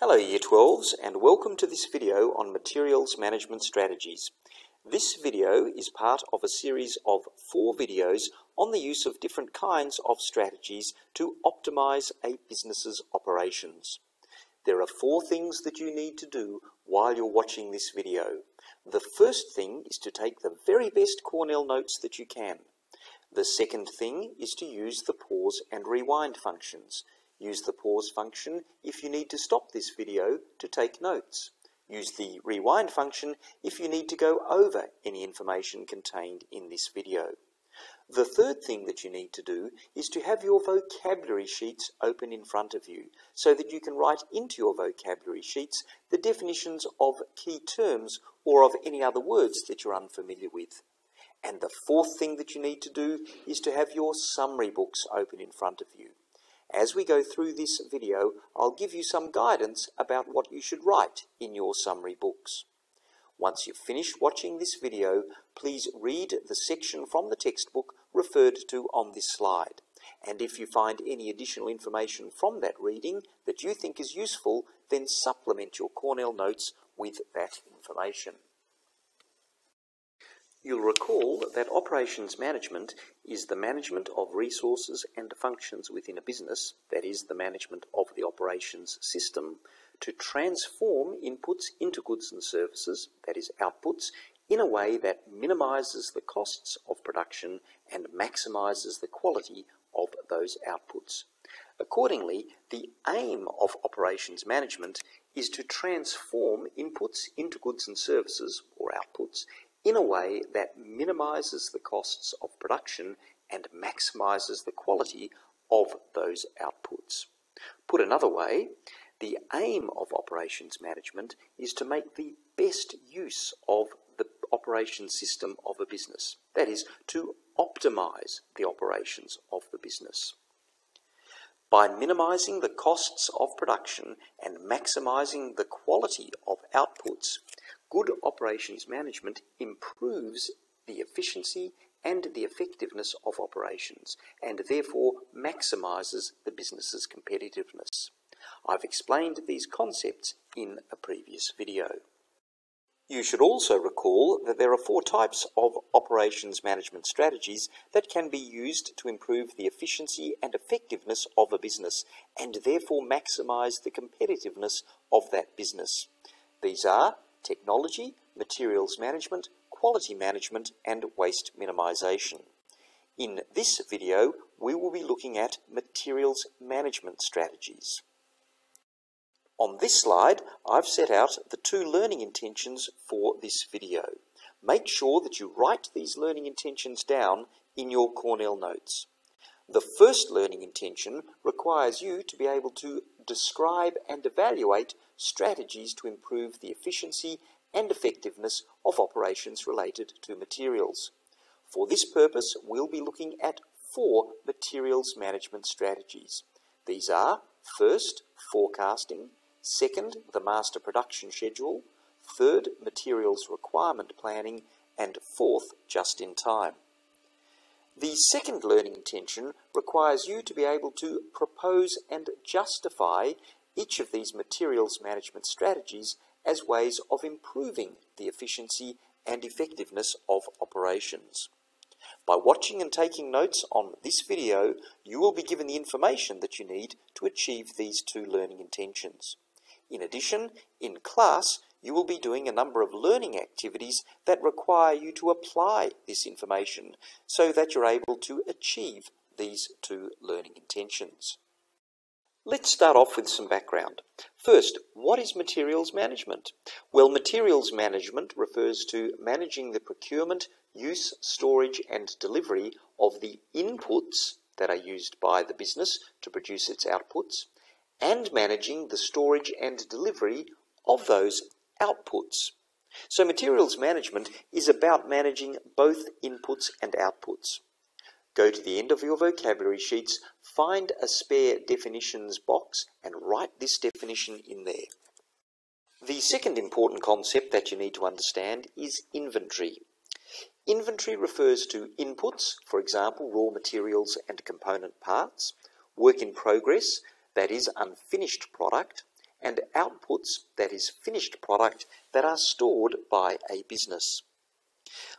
Hello Year 12s and welcome to this video on Materials Management Strategies. This video is part of a series of four videos on the use of different kinds of strategies to optimize a business's operations. There are four things that you need to do while you're watching this video. The first thing is to take the very best Cornell notes that you can. The second thing is to use the pause and rewind functions. Use the pause function if you need to stop this video to take notes. Use the rewind function if you need to go over any information contained in this video. The third thing that you need to do is to have your vocabulary sheets open in front of you so that you can write into your vocabulary sheets the definitions of key terms or of any other words that you're unfamiliar with. And the fourth thing that you need to do is to have your summary books open in front of you. As we go through this video, I'll give you some guidance about what you should write in your summary books. Once you've finished watching this video, please read the section from the textbook referred to on this slide. And if you find any additional information from that reading that you think is useful, then supplement your Cornell notes with that information. You'll recall that operations management is the management of resources and functions within a business, that is, the management of the operations system, to transform inputs into goods and services, that is, outputs, in a way that minimizes the costs of production and maximizes the quality of those outputs. Accordingly, the aim of operations management is to transform inputs into goods and services, or outputs, in a way that minimizes the costs of production and maximizes the quality of those outputs. Put another way, the aim of operations management is to make the best use of the operation system of a business. That is, to optimize the operations of the business. By minimizing the costs of production and maximizing the quality of outputs, Good operations management improves the efficiency and the effectiveness of operations and therefore maximizes the business's competitiveness. I've explained these concepts in a previous video. You should also recall that there are four types of operations management strategies that can be used to improve the efficiency and effectiveness of a business and therefore maximize the competitiveness of that business. These are technology, materials management, quality management, and waste minimization. In this video, we will be looking at materials management strategies. On this slide, I've set out the two learning intentions for this video. Make sure that you write these learning intentions down in your Cornell notes. The first learning intention requires you to be able to describe and evaluate strategies to improve the efficiency and effectiveness of operations related to materials. For this purpose, we'll be looking at four materials management strategies. These are first, forecasting, second, the master production schedule, third, materials requirement planning, and fourth, just in time. The second learning intention requires you to be able to propose and justify each of these materials management strategies as ways of improving the efficiency and effectiveness of operations. By watching and taking notes on this video, you will be given the information that you need to achieve these two learning intentions. In addition, in class, you will be doing a number of learning activities that require you to apply this information so that you're able to achieve these two learning intentions. Let's start off with some background. First, what is materials management? Well, materials management refers to managing the procurement, use, storage, and delivery of the inputs that are used by the business to produce its outputs, and managing the storage and delivery of those outputs. So materials management is about managing both inputs and outputs. Go to the end of your vocabulary sheets, find a spare definitions box and write this definition in there. The second important concept that you need to understand is inventory. Inventory refers to inputs, for example, raw materials and component parts, work in progress, that is unfinished product, and outputs, that is finished product, that are stored by a business.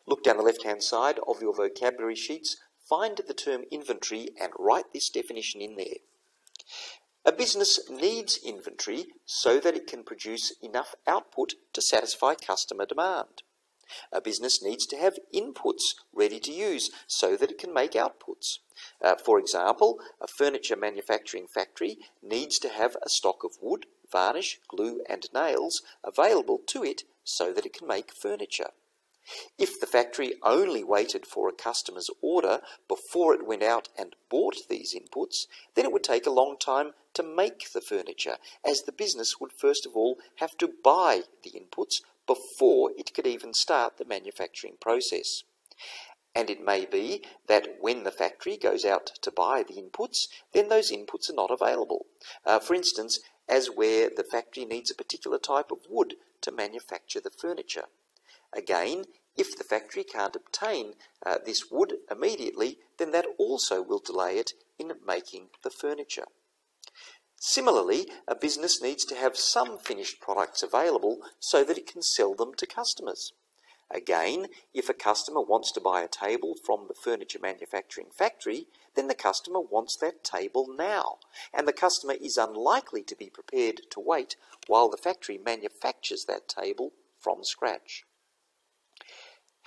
Look down the left-hand side of your vocabulary sheets, find the term inventory and write this definition in there. A business needs inventory so that it can produce enough output to satisfy customer demand. A business needs to have inputs ready to use so that it can make outputs. Uh, for example, a furniture manufacturing factory needs to have a stock of wood, varnish, glue, and nails available to it so that it can make furniture. If the factory only waited for a customer's order before it went out and bought these inputs, then it would take a long time to make the furniture, as the business would first of all have to buy the inputs before it could even start the manufacturing process. And it may be that when the factory goes out to buy the inputs, then those inputs are not available. Uh, for instance, as where the factory needs a particular type of wood to manufacture the furniture. Again, if the factory can't obtain uh, this wood immediately, then that also will delay it in making the furniture. Similarly, a business needs to have some finished products available so that it can sell them to customers. Again, if a customer wants to buy a table from the furniture manufacturing factory, then the customer wants that table now, and the customer is unlikely to be prepared to wait while the factory manufactures that table from scratch.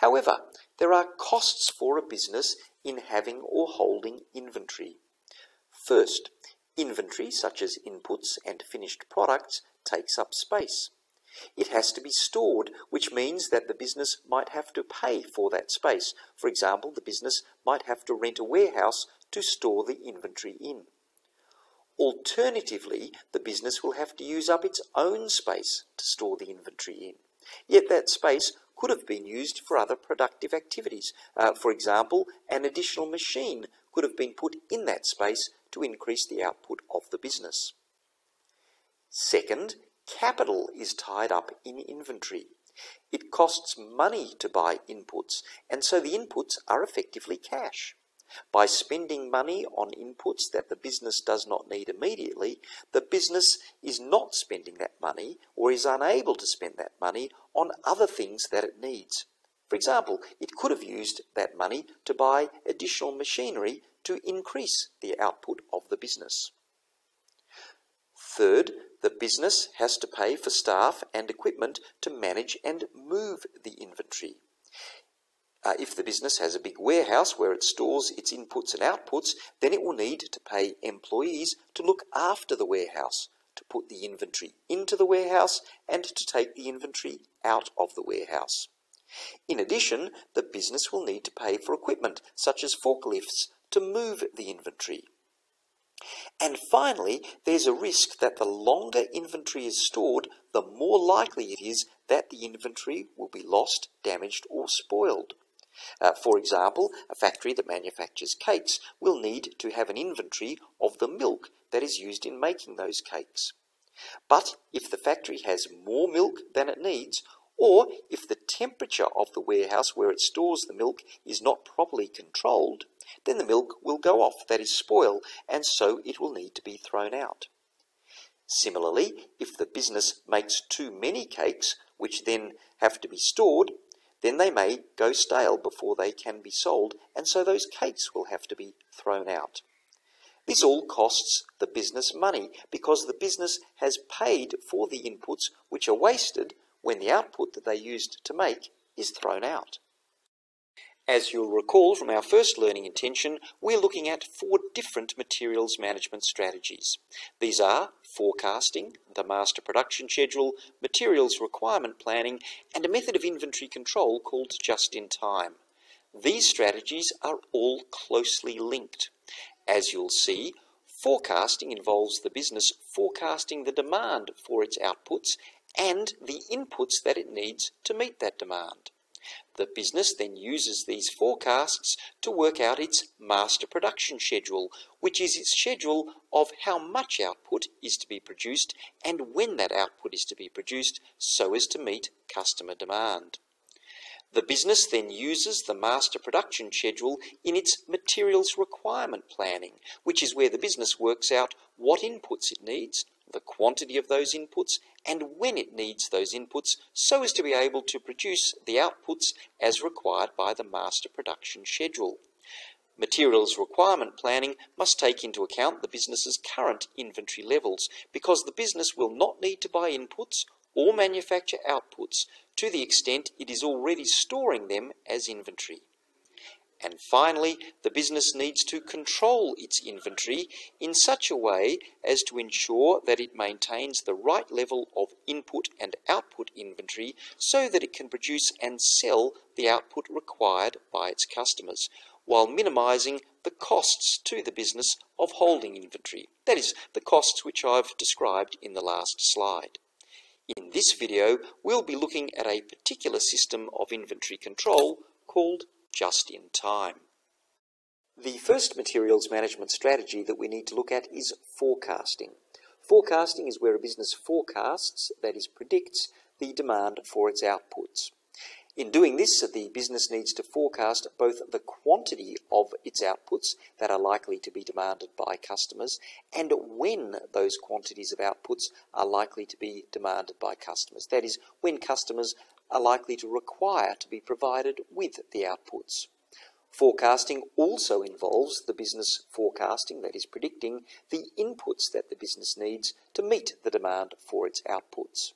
However, there are costs for a business in having or holding inventory. First, Inventory, such as inputs and finished products, takes up space. It has to be stored, which means that the business might have to pay for that space. For example, the business might have to rent a warehouse to store the inventory in. Alternatively, the business will have to use up its own space to store the inventory in. Yet that space could have been used for other productive activities. Uh, for example, an additional machine could have been put in that space to increase the output of the business. Second, capital is tied up in inventory. It costs money to buy inputs, and so the inputs are effectively cash. By spending money on inputs that the business does not need immediately, the business is not spending that money or is unable to spend that money on other things that it needs. For example, it could have used that money to buy additional machinery to increase the output of the business. Third, the business has to pay for staff and equipment to manage and move the inventory. Uh, if the business has a big warehouse where it stores its inputs and outputs, then it will need to pay employees to look after the warehouse, to put the inventory into the warehouse, and to take the inventory out of the warehouse. In addition, the business will need to pay for equipment such as forklifts to move the inventory. And finally, there's a risk that the longer inventory is stored, the more likely it is that the inventory will be lost, damaged, or spoiled. Uh, for example, a factory that manufactures cakes will need to have an inventory of the milk that is used in making those cakes. But if the factory has more milk than it needs, or if the temperature of the warehouse where it stores the milk is not properly controlled, then the milk will go off, that is, spoil, and so it will need to be thrown out. Similarly, if the business makes too many cakes, which then have to be stored, then they may go stale before they can be sold, and so those cakes will have to be thrown out. This all costs the business money because the business has paid for the inputs which are wasted when the output that they used to make is thrown out. As you'll recall from our first learning intention, we're looking at four different materials management strategies. These are forecasting, the master production schedule, materials requirement planning, and a method of inventory control called just-in-time. These strategies are all closely linked. As you'll see, forecasting involves the business forecasting the demand for its outputs and the inputs that it needs to meet that demand. The business then uses these forecasts to work out its master production schedule, which is its schedule of how much output is to be produced and when that output is to be produced so as to meet customer demand. The business then uses the master production schedule in its materials requirement planning, which is where the business works out what inputs it needs, the quantity of those inputs, and when it needs those inputs so as to be able to produce the outputs as required by the master production schedule. Materials requirement planning must take into account the business's current inventory levels because the business will not need to buy inputs or manufacture outputs to the extent it is already storing them as inventory. And finally, the business needs to control its inventory in such a way as to ensure that it maintains the right level of input and output inventory so that it can produce and sell the output required by its customers, while minimizing the costs to the business of holding inventory. That is, the costs which I've described in the last slide. In this video, we'll be looking at a particular system of inventory control called just in time. The first materials management strategy that we need to look at is forecasting. Forecasting is where a business forecasts, that is, predicts, the demand for its outputs. In doing this, the business needs to forecast both the quantity of its outputs that are likely to be demanded by customers and when those quantities of outputs are likely to be demanded by customers. That is, when customers are likely to require to be provided with the outputs. Forecasting also involves the business forecasting, that is, predicting the inputs that the business needs to meet the demand for its outputs.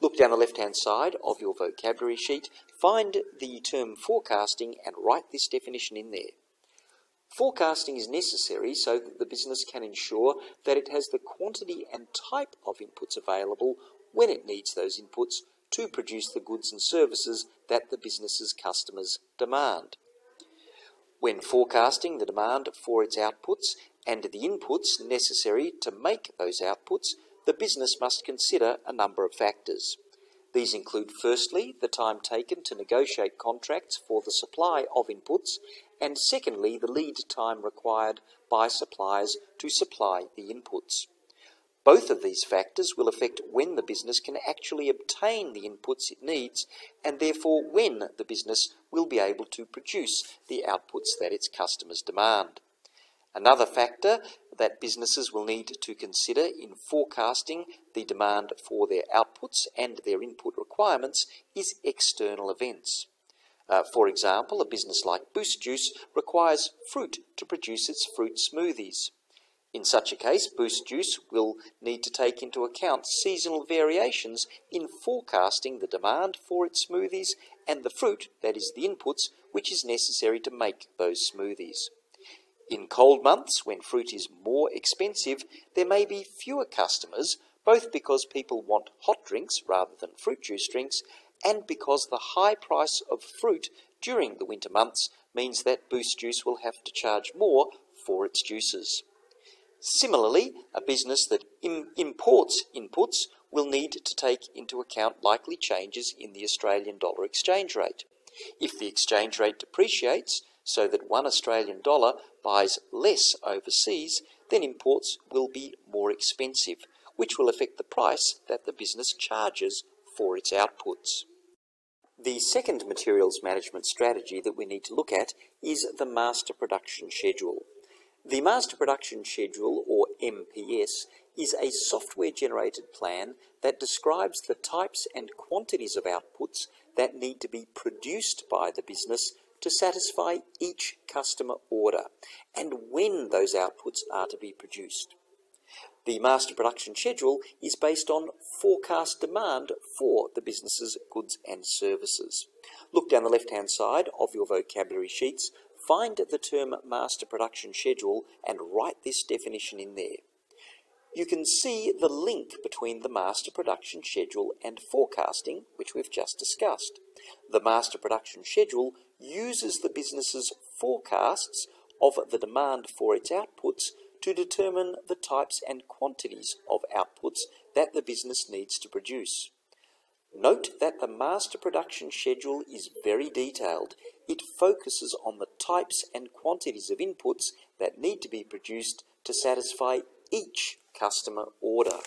Look down the left hand side of your vocabulary sheet, find the term forecasting, and write this definition in there. Forecasting is necessary so that the business can ensure that it has the quantity and type of inputs available when it needs those inputs to produce the goods and services that the business's customers demand. When forecasting the demand for its outputs and the inputs necessary to make those outputs, the business must consider a number of factors. These include firstly the time taken to negotiate contracts for the supply of inputs, and secondly the lead time required by suppliers to supply the inputs. Both of these factors will affect when the business can actually obtain the inputs it needs and therefore when the business will be able to produce the outputs that its customers demand. Another factor that businesses will need to consider in forecasting the demand for their outputs and their input requirements is external events. Uh, for example, a business like Boost Juice requires fruit to produce its fruit smoothies. In such a case, Boost Juice will need to take into account seasonal variations in forecasting the demand for its smoothies and the fruit, that is the inputs, which is necessary to make those smoothies. In cold months, when fruit is more expensive, there may be fewer customers, both because people want hot drinks rather than fruit juice drinks, and because the high price of fruit during the winter months means that Boost Juice will have to charge more for its juices. Similarly, a business that Im imports inputs will need to take into account likely changes in the Australian dollar exchange rate. If the exchange rate depreciates so that one Australian dollar buys less overseas, then imports will be more expensive, which will affect the price that the business charges for its outputs. The second materials management strategy that we need to look at is the master production schedule. The Master Production Schedule, or MPS, is a software generated plan that describes the types and quantities of outputs that need to be produced by the business to satisfy each customer order and when those outputs are to be produced. The master production schedule is based on forecast demand for the business's goods and services. Look down the left hand side of your vocabulary sheets Find the term master production schedule and write this definition in there. You can see the link between the master production schedule and forecasting, which we've just discussed. The master production schedule uses the business's forecasts of the demand for its outputs to determine the types and quantities of outputs that the business needs to produce. Note that the master production schedule is very detailed. It focuses on the types and quantities of inputs that need to be produced to satisfy each customer order.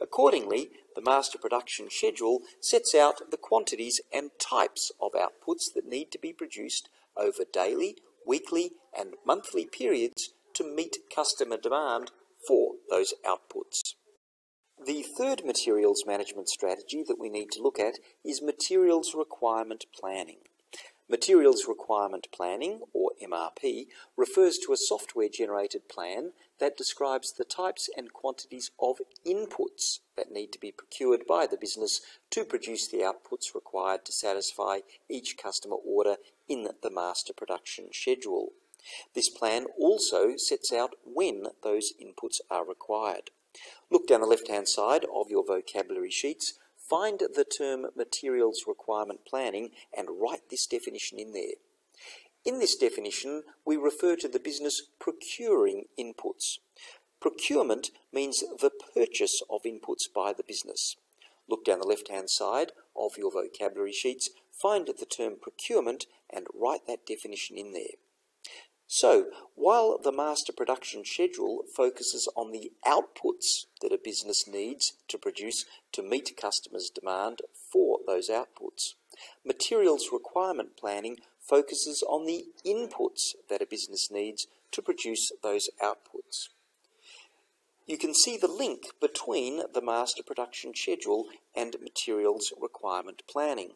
Accordingly, the master production schedule sets out the quantities and types of outputs that need to be produced over daily, weekly, and monthly periods to meet customer demand for those outputs. The third materials management strategy that we need to look at is materials requirement planning. Materials Requirement Planning, or MRP, refers to a software generated plan that describes the types and quantities of inputs that need to be procured by the business to produce the outputs required to satisfy each customer order in the master production schedule. This plan also sets out when those inputs are required. Look down the left hand side of your vocabulary sheets Find the term materials requirement planning and write this definition in there. In this definition, we refer to the business procuring inputs. Procurement means the purchase of inputs by the business. Look down the left-hand side of your vocabulary sheets, find the term procurement and write that definition in there. So, while the master production schedule focuses on the outputs that a business needs to produce to meet customers' demand for those outputs, materials requirement planning focuses on the inputs that a business needs to produce those outputs. You can see the link between the master production schedule and materials requirement planning.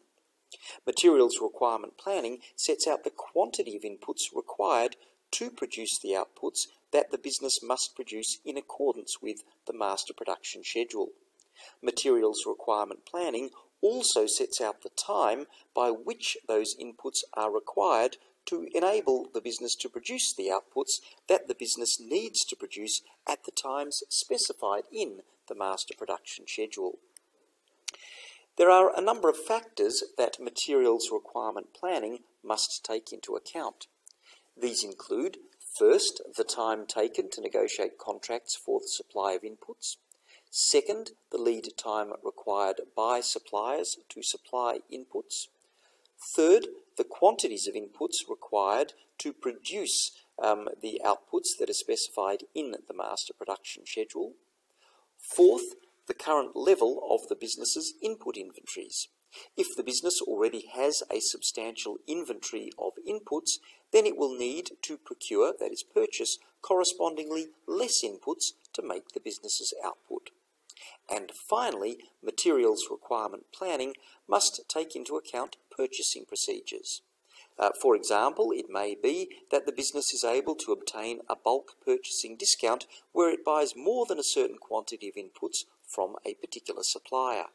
Materials requirement planning sets out the quantity of inputs required to produce the outputs that the business must produce in accordance with the master production schedule. Materials requirement planning also sets out the time by which those inputs are required to enable the business to produce the outputs that the business needs to produce at the times specified in the master production schedule. There are a number of factors that materials requirement planning must take into account. These include, first, the time taken to negotiate contracts for the supply of inputs. Second, the lead time required by suppliers to supply inputs. Third, the quantities of inputs required to produce um, the outputs that are specified in the master production schedule. Fourth, the current level of the business's input inventories. If the business already has a substantial inventory of inputs, then it will need to procure, that is purchase, correspondingly less inputs to make the business's output. And finally, materials requirement planning must take into account purchasing procedures. Uh, for example, it may be that the business is able to obtain a bulk purchasing discount where it buys more than a certain quantity of inputs from a particular supplier.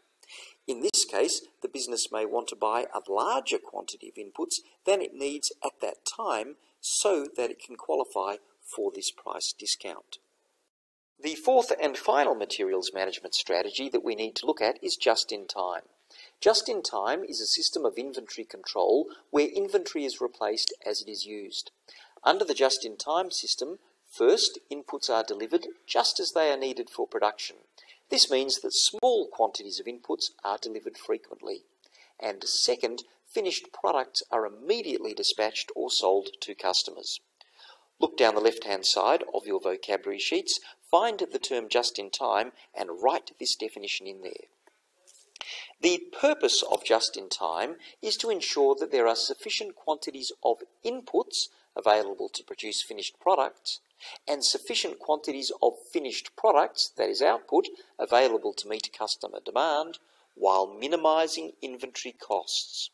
In this case, the business may want to buy a larger quantity of inputs than it needs at that time so that it can qualify for this price discount. The fourth and final materials management strategy that we need to look at is just in time. Just in time is a system of inventory control where inventory is replaced as it is used. Under the just in time system, first inputs are delivered just as they are needed for production. This means that small quantities of inputs are delivered frequently. And second, finished products are immediately dispatched or sold to customers. Look down the left-hand side of your vocabulary sheets, find the term just in time and write this definition in there. The purpose of just in time is to ensure that there are sufficient quantities of inputs available to produce finished products and sufficient quantities of finished products, that is output, available to meet customer demand while minimising inventory costs.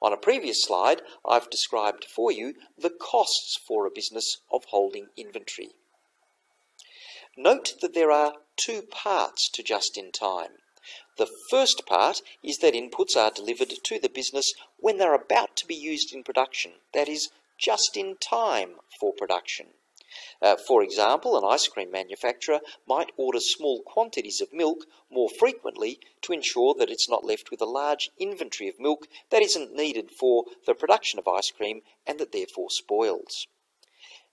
On a previous slide, I've described for you the costs for a business of holding inventory. Note that there are two parts to just-in-time. The first part is that inputs are delivered to the business when they're about to be used in production, that is, just in time for production. Uh, for example, an ice cream manufacturer might order small quantities of milk more frequently to ensure that it's not left with a large inventory of milk that isn't needed for the production of ice cream and that therefore spoils.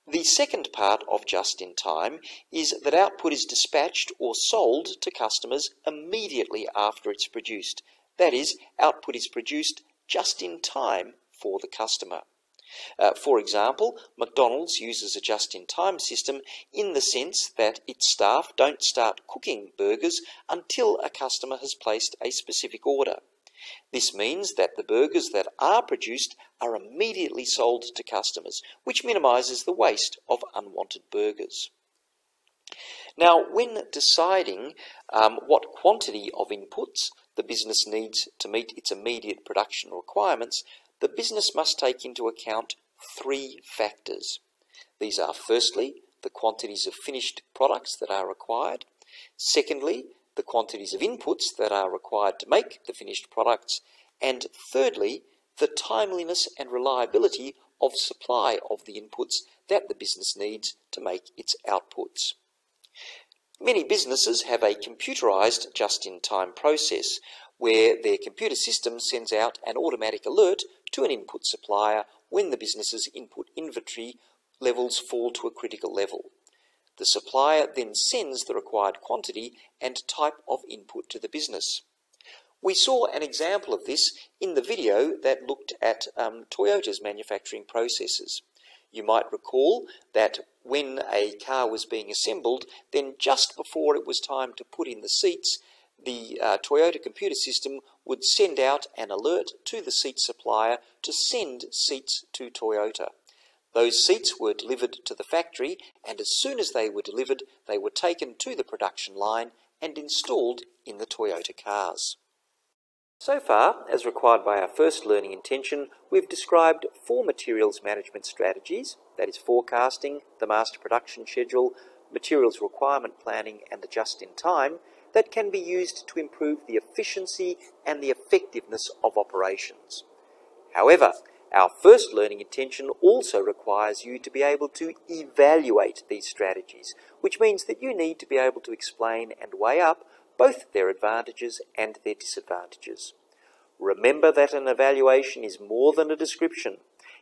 The second part of just in time is that output is dispatched or sold to customers immediately after it's produced. That is, output is produced just in time for the customer. Uh, for example, McDonald's uses a just-in-time system in the sense that its staff don't start cooking burgers until a customer has placed a specific order. This means that the burgers that are produced are immediately sold to customers, which minimises the waste of unwanted burgers. Now, when deciding um, what quantity of inputs the business needs to meet its immediate production requirements, the business must take into account three factors. These are firstly, the quantities of finished products that are required. Secondly, the quantities of inputs that are required to make the finished products. And thirdly, the timeliness and reliability of supply of the inputs that the business needs to make its outputs. Many businesses have a computerized just-in-time process where their computer system sends out an automatic alert to an input supplier when the business's input inventory levels fall to a critical level. The supplier then sends the required quantity and type of input to the business. We saw an example of this in the video that looked at um, Toyota's manufacturing processes. You might recall that when a car was being assembled, then just before it was time to put in the seats, the uh, Toyota computer system would send out an alert to the seat supplier to send seats to Toyota. Those seats were delivered to the factory, and as soon as they were delivered, they were taken to the production line and installed in the Toyota cars. So far, as required by our first learning intention, we've described four materials management strategies, that is forecasting, the master production schedule, materials requirement planning and the just-in-time, that can be used to improve the efficiency and the effectiveness of operations. However, our first learning intention also requires you to be able to evaluate these strategies, which means that you need to be able to explain and weigh up both their advantages and their disadvantages. Remember that an evaluation is more than a description.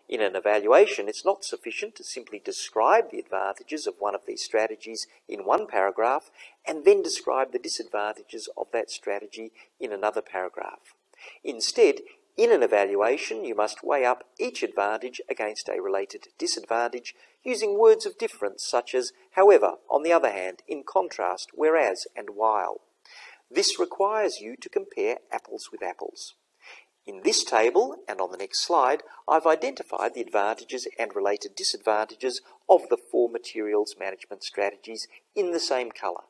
In an evaluation, it's not sufficient to simply describe the advantages of one of these strategies in one paragraph and then describe the disadvantages of that strategy in another paragraph. Instead, in an evaluation, you must weigh up each advantage against a related disadvantage using words of difference such as however, on the other hand, in contrast, whereas, and while. This requires you to compare apples with apples. In this table and on the next slide, I've identified the advantages and related disadvantages of the four materials management strategies in the same colour.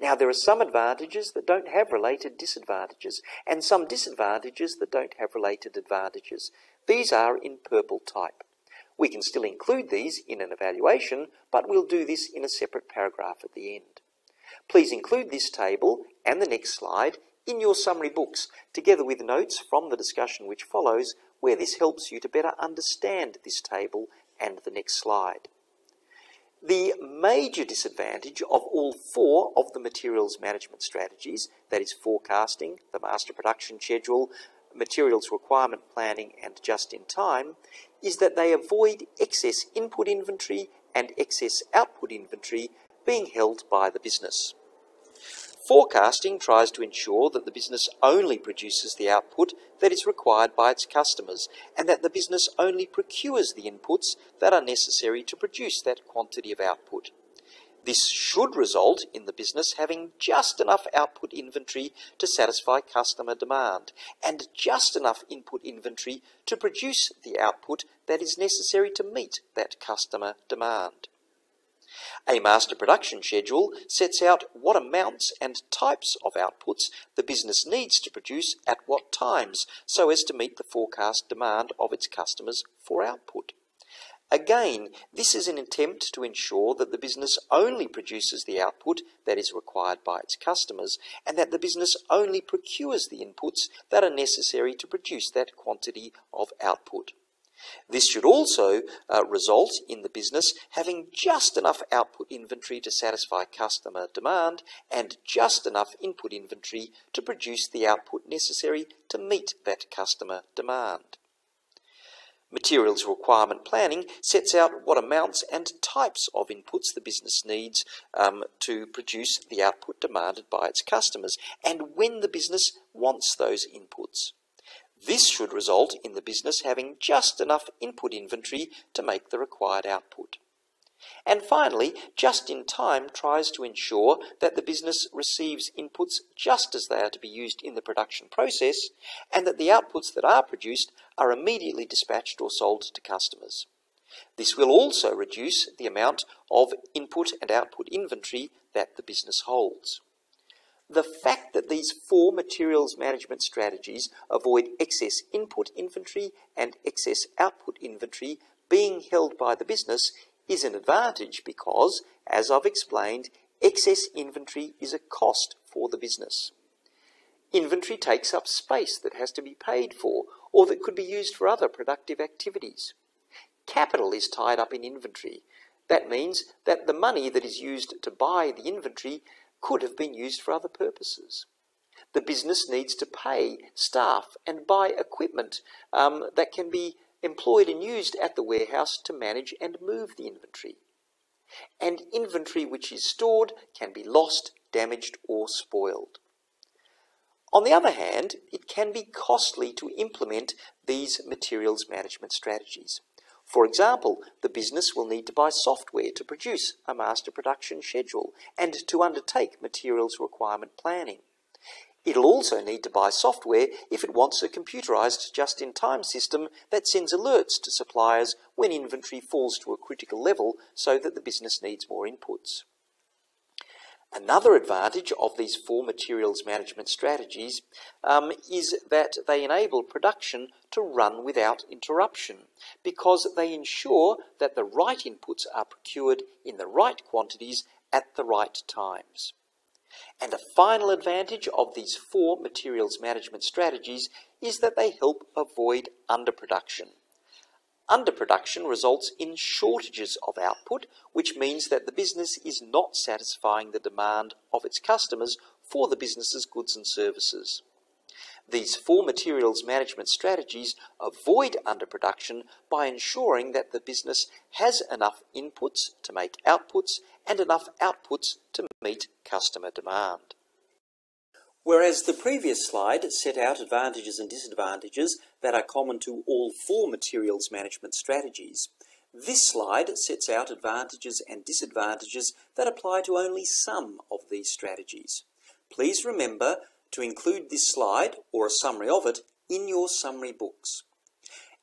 Now, there are some advantages that don't have related disadvantages, and some disadvantages that don't have related advantages. These are in purple type. We can still include these in an evaluation, but we'll do this in a separate paragraph at the end. Please include this table and the next slide in your summary books, together with notes from the discussion which follows, where this helps you to better understand this table and the next slide. The major disadvantage of all four of the materials management strategies, that is forecasting, the master production schedule, materials requirement planning, and just in time, is that they avoid excess input inventory and excess output inventory being held by the business. Forecasting tries to ensure that the business only produces the output that is required by its customers and that the business only procures the inputs that are necessary to produce that quantity of output. This should result in the business having just enough output inventory to satisfy customer demand and just enough input inventory to produce the output that is necessary to meet that customer demand. A master production schedule sets out what amounts and types of outputs the business needs to produce at what times so as to meet the forecast demand of its customers for output. Again, this is an attempt to ensure that the business only produces the output that is required by its customers and that the business only procures the inputs that are necessary to produce that quantity of output. This should also uh, result in the business having just enough output inventory to satisfy customer demand and just enough input inventory to produce the output necessary to meet that customer demand. Materials requirement planning sets out what amounts and types of inputs the business needs um, to produce the output demanded by its customers and when the business wants those inputs. This should result in the business having just enough input inventory to make the required output. And finally, just in time tries to ensure that the business receives inputs just as they are to be used in the production process, and that the outputs that are produced are immediately dispatched or sold to customers. This will also reduce the amount of input and output inventory that the business holds. The fact that these four materials management strategies avoid excess input inventory and excess output inventory being held by the business is an advantage because, as I've explained, excess inventory is a cost for the business. Inventory takes up space that has to be paid for or that could be used for other productive activities. Capital is tied up in inventory. That means that the money that is used to buy the inventory could have been used for other purposes. The business needs to pay staff and buy equipment um, that can be employed and used at the warehouse to manage and move the inventory. And inventory which is stored can be lost, damaged, or spoiled. On the other hand, it can be costly to implement these materials management strategies. For example, the business will need to buy software to produce a master production schedule and to undertake materials requirement planning. It'll also need to buy software if it wants a computerized just-in-time system that sends alerts to suppliers when inventory falls to a critical level so that the business needs more inputs. Another advantage of these four materials management strategies um, is that they enable production to run without interruption because they ensure that the right inputs are procured in the right quantities at the right times. And a final advantage of these four materials management strategies is that they help avoid underproduction. Underproduction results in shortages of output, which means that the business is not satisfying the demand of its customers for the business's goods and services. These four materials management strategies avoid underproduction by ensuring that the business has enough inputs to make outputs and enough outputs to meet customer demand. Whereas the previous slide set out advantages and disadvantages that are common to all four materials management strategies, this slide sets out advantages and disadvantages that apply to only some of these strategies. Please remember to include this slide, or a summary of it, in your summary books.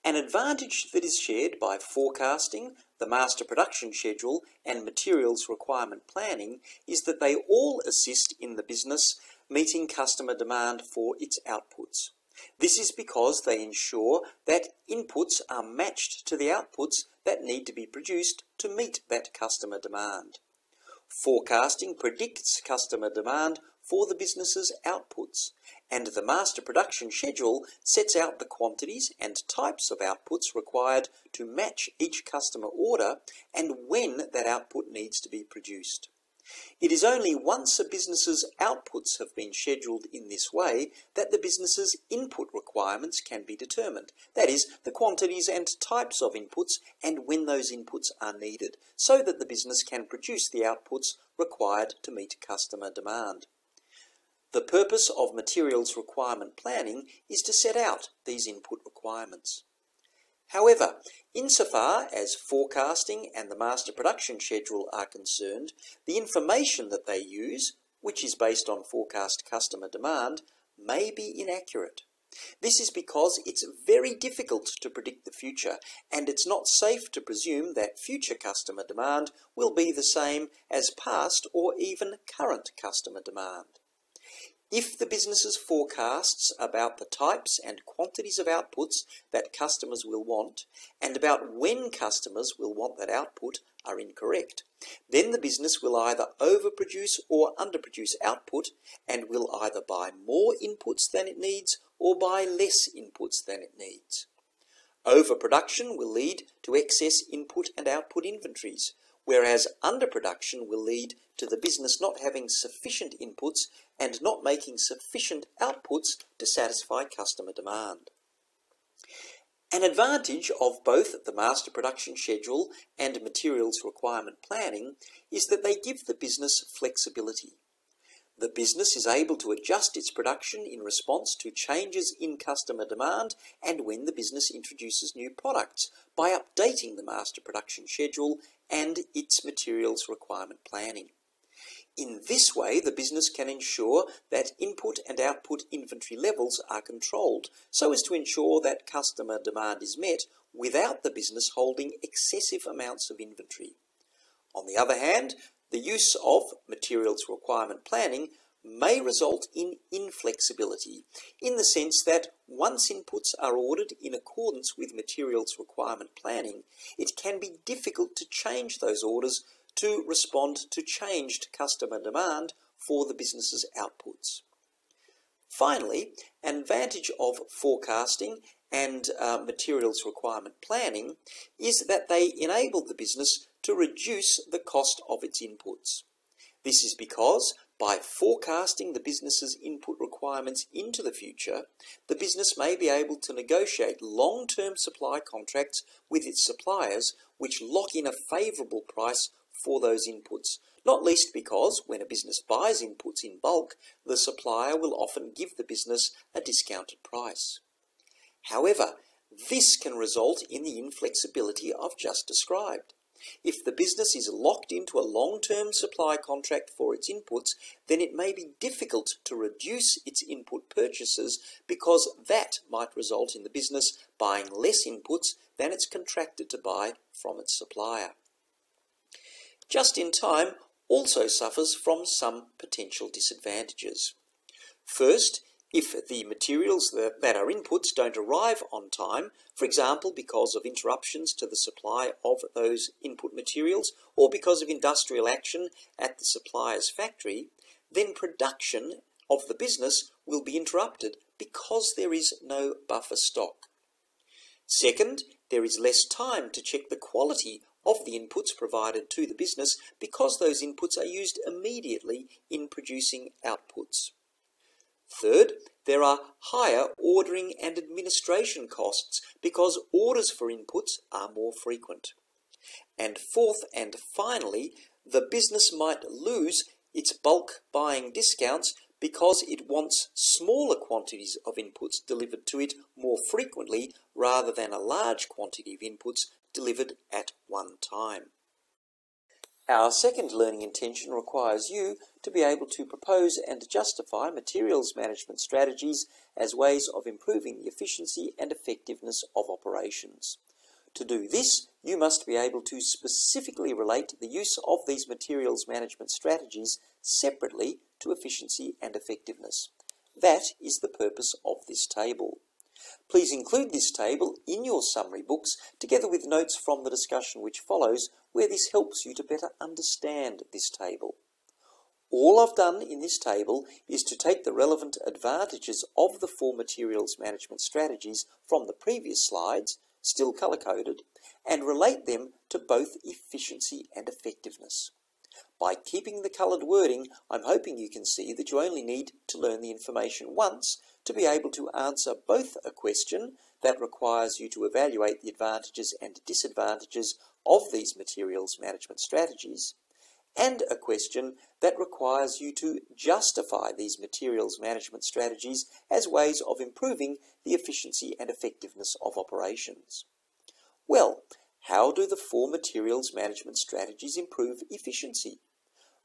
An advantage that is shared by forecasting, the master production schedule, and materials requirement planning is that they all assist in the business meeting customer demand for its outputs. This is because they ensure that inputs are matched to the outputs that need to be produced to meet that customer demand. Forecasting predicts customer demand for the business's outputs, and the master production schedule sets out the quantities and types of outputs required to match each customer order and when that output needs to be produced. It is only once a business's outputs have been scheduled in this way that the business's input requirements can be determined. That is, the quantities and types of inputs and when those inputs are needed, so that the business can produce the outputs required to meet customer demand. The purpose of materials requirement planning is to set out these input requirements. However, insofar as forecasting and the master production schedule are concerned, the information that they use, which is based on forecast customer demand, may be inaccurate. This is because it's very difficult to predict the future, and it's not safe to presume that future customer demand will be the same as past or even current customer demand. If the business's forecasts about the types and quantities of outputs that customers will want, and about when customers will want that output are incorrect, then the business will either overproduce or underproduce output and will either buy more inputs than it needs or buy less inputs than it needs. Overproduction will lead to excess input and output inventories, whereas underproduction will lead to the business not having sufficient inputs and not making sufficient outputs to satisfy customer demand. An advantage of both the master production schedule and materials requirement planning is that they give the business flexibility. The business is able to adjust its production in response to changes in customer demand and when the business introduces new products by updating the master production schedule and its materials requirement planning. In this way, the business can ensure that input and output inventory levels are controlled so as to ensure that customer demand is met without the business holding excessive amounts of inventory. On the other hand, the use of materials requirement planning may result in inflexibility in the sense that once inputs are ordered in accordance with materials requirement planning, it can be difficult to change those orders to respond to changed customer demand for the business's outputs. Finally, an advantage of forecasting and uh, materials requirement planning is that they enable the business to reduce the cost of its inputs. This is because by forecasting the business's input requirements into the future, the business may be able to negotiate long-term supply contracts with its suppliers which lock in a favourable price for those inputs, not least because when a business buys inputs in bulk, the supplier will often give the business a discounted price. However, this can result in the inflexibility I've just described. If the business is locked into a long-term supply contract for its inputs, then it may be difficult to reduce its input purchases because that might result in the business buying less inputs than it's contracted to buy from its supplier. Just in time also suffers from some potential disadvantages. First, if the materials that, are inputs don't arrive on time, for example, because of interruptions to the supply of those input materials or because of industrial action at the supplier's factory, then production of the business will be interrupted because there is no buffer stock. Second, there is less time to check the quality of the inputs provided to the business because those inputs are used immediately in producing outputs. Third, there are higher ordering and administration costs because orders for inputs are more frequent. And fourth and finally, the business might lose its bulk buying discounts because it wants smaller quantities of inputs delivered to it more frequently rather than a large quantity of inputs delivered at one time. Our second learning intention requires you to be able to propose and justify materials management strategies as ways of improving the efficiency and effectiveness of operations. To do this, you must be able to specifically relate the use of these materials management strategies separately to efficiency and effectiveness. That is the purpose of this table. Please include this table in your summary books together with notes from the discussion which follows where this helps you to better understand this table. All I've done in this table is to take the relevant advantages of the four materials management strategies from the previous slides, still colour-coded, and relate them to both efficiency and effectiveness. By keeping the coloured wording, I'm hoping you can see that you only need to learn the information once to be able to answer both a question that requires you to evaluate the advantages and disadvantages of these materials management strategies, and a question that requires you to justify these materials management strategies as ways of improving the efficiency and effectiveness of operations. Well, how do the four materials management strategies improve efficiency?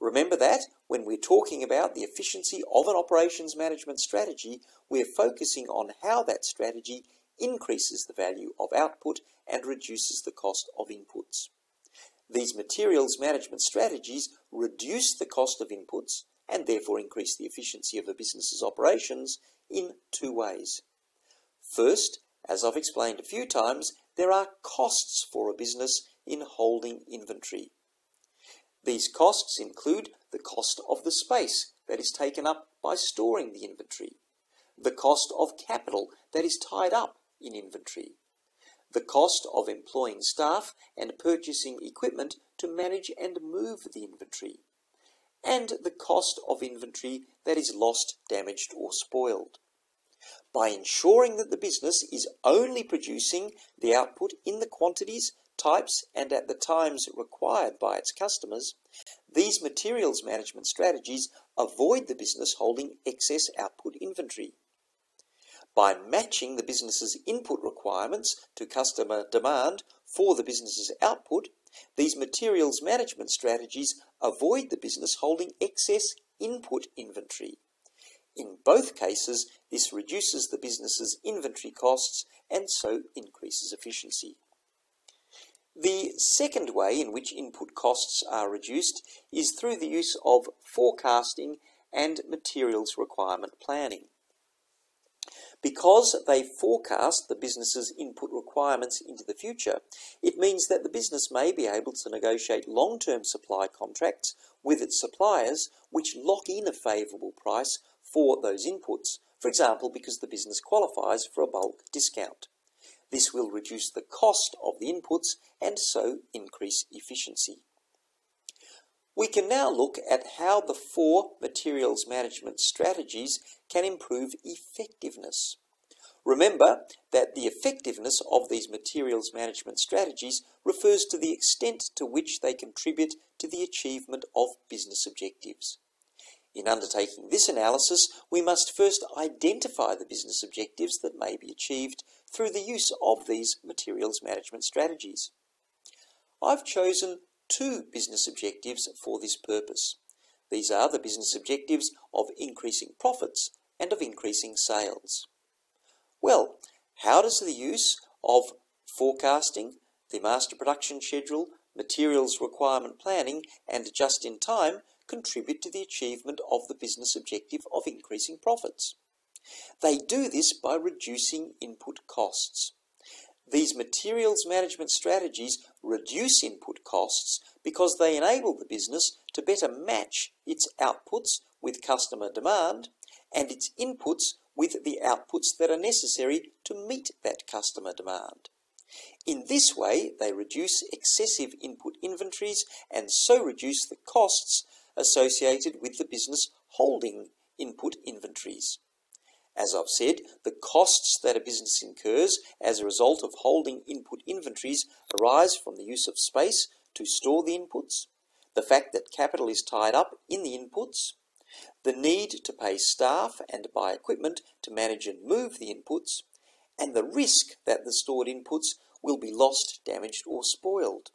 Remember that when we're talking about the efficiency of an operations management strategy, we're focusing on how that strategy increases the value of output and reduces the cost of inputs. These materials management strategies reduce the cost of inputs and therefore increase the efficiency of a business's operations in two ways. First, as I've explained a few times, there are costs for a business in holding inventory. These costs include the cost of the space that is taken up by storing the inventory, the cost of capital that is tied up in inventory, the cost of employing staff and purchasing equipment to manage and move the inventory, and the cost of inventory that is lost, damaged or spoiled. By ensuring that the business is only producing the output in the quantities types, and at the times required by its customers, these materials management strategies avoid the business holding excess output inventory. By matching the business's input requirements to customer demand for the business's output, these materials management strategies avoid the business holding excess input inventory. In both cases, this reduces the business's inventory costs and so increases efficiency. The second way in which input costs are reduced is through the use of forecasting and materials requirement planning. Because they forecast the business's input requirements into the future, it means that the business may be able to negotiate long-term supply contracts with its suppliers which lock in a favourable price for those inputs, for example because the business qualifies for a bulk discount. This will reduce the cost of the inputs and so increase efficiency. We can now look at how the four materials management strategies can improve effectiveness. Remember that the effectiveness of these materials management strategies refers to the extent to which they contribute to the achievement of business objectives. In undertaking this analysis, we must first identify the business objectives that may be achieved through the use of these materials management strategies. I've chosen two business objectives for this purpose. These are the business objectives of increasing profits and of increasing sales. Well, how does the use of forecasting, the master production schedule, materials requirement planning, and just-in-time contribute to the achievement of the business objective of increasing profits? They do this by reducing input costs. These materials management strategies reduce input costs because they enable the business to better match its outputs with customer demand and its inputs with the outputs that are necessary to meet that customer demand. In this way, they reduce excessive input inventories and so reduce the costs associated with the business holding input inventories. As I've said, the costs that a business incurs as a result of holding input inventories arise from the use of space to store the inputs, the fact that capital is tied up in the inputs, the need to pay staff and buy equipment to manage and move the inputs, and the risk that the stored inputs will be lost, damaged, or spoiled.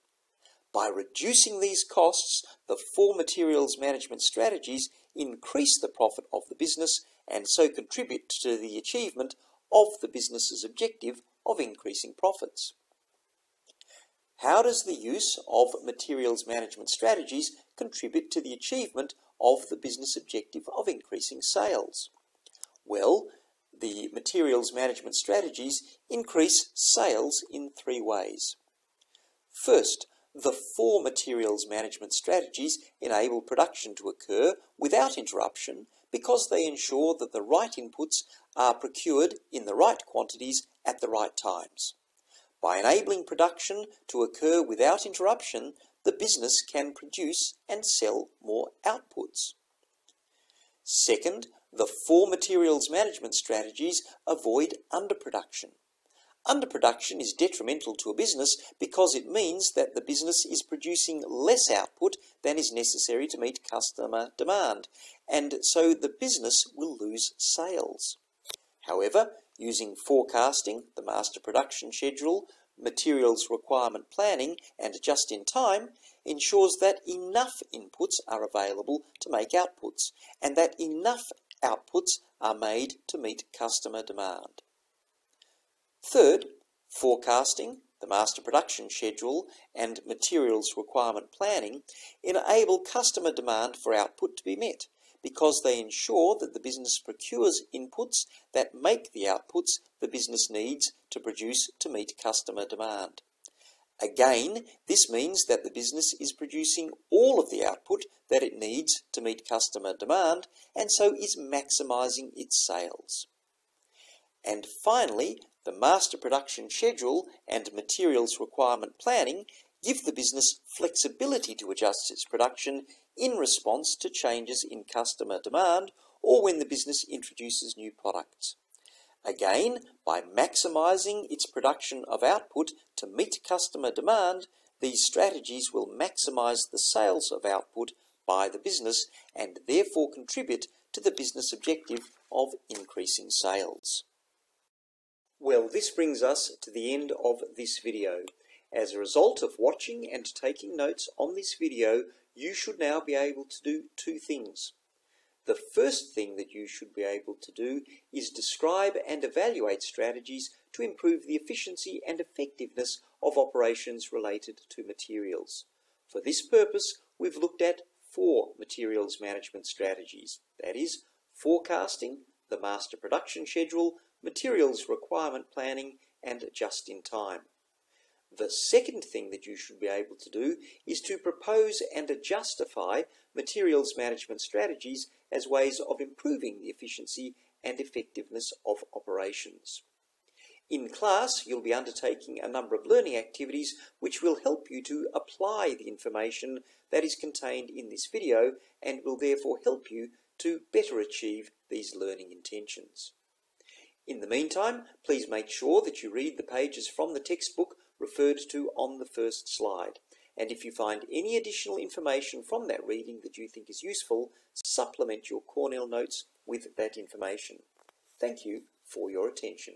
By reducing these costs, the four materials management strategies increase the profit of the business and so contribute to the achievement of the business's objective of increasing profits. How does the use of materials management strategies contribute to the achievement of the business objective of increasing sales? Well, the materials management strategies increase sales in three ways. First, the four materials management strategies enable production to occur without interruption because they ensure that the right inputs are procured in the right quantities at the right times. By enabling production to occur without interruption, the business can produce and sell more outputs. Second, the four materials management strategies avoid underproduction. Underproduction is detrimental to a business because it means that the business is producing less output than is necessary to meet customer demand, and so the business will lose sales. However, using forecasting, the master production schedule, materials requirement planning, and just-in-time ensures that enough inputs are available to make outputs, and that enough outputs are made to meet customer demand. Third, forecasting, the master production schedule, and materials requirement planning enable customer demand for output to be met because they ensure that the business procures inputs that make the outputs the business needs to produce to meet customer demand. Again, this means that the business is producing all of the output that it needs to meet customer demand and so is maximizing its sales. And finally, the master production schedule and materials requirement planning give the business flexibility to adjust its production in response to changes in customer demand or when the business introduces new products. Again, by maximizing its production of output to meet customer demand, these strategies will maximize the sales of output by the business and therefore contribute to the business objective of increasing sales. Well, this brings us to the end of this video As a result of watching and taking notes on this video, you should now be able to do two things. The first thing that you should be able to do is describe and evaluate strategies to improve the efficiency and effectiveness of operations related to materials. For this purpose, we've looked at four materials management strategies. That is, forecasting, the master production schedule, materials requirement planning, and just in time. The second thing that you should be able to do is to propose and justify materials management strategies as ways of improving the efficiency and effectiveness of operations. In class, you'll be undertaking a number of learning activities which will help you to apply the information that is contained in this video and will therefore help you to better achieve these learning intentions. In the meantime, please make sure that you read the pages from the textbook referred to on the first slide. And if you find any additional information from that reading that you think is useful, supplement your Cornell notes with that information. Thank you for your attention.